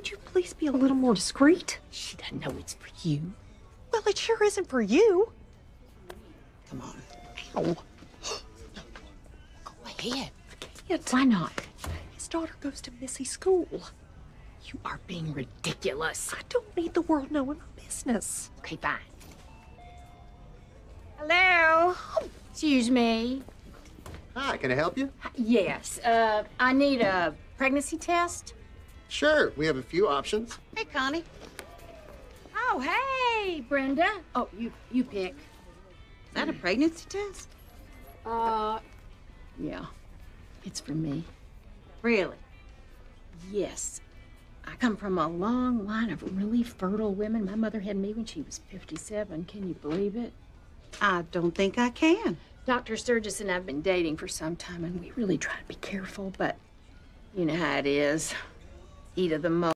Would you please be a little more discreet? She doesn't know it's for you. Well, it sure isn't for you. Come on. Ow. Go ahead. Can't. Why not? His daughter goes to Missy school. You are being ridiculous. I don't need the world knowing my business. Okay, fine. Hello? Excuse me. Hi, can I help you? Yes, uh, I need a pregnancy test. Sure, we have a few options. Hey, Connie. Oh, hey, Brenda. Oh, you you pick. Is that a pregnancy test? Uh, yeah, it's for me. Really? Yes. I come from a long line of really fertile women. My mother had me when she was 57. Can you believe it? I don't think I can. Dr. Sturgis and I've been dating for some time, and we really try to be careful, but you know how it is. Of the moment.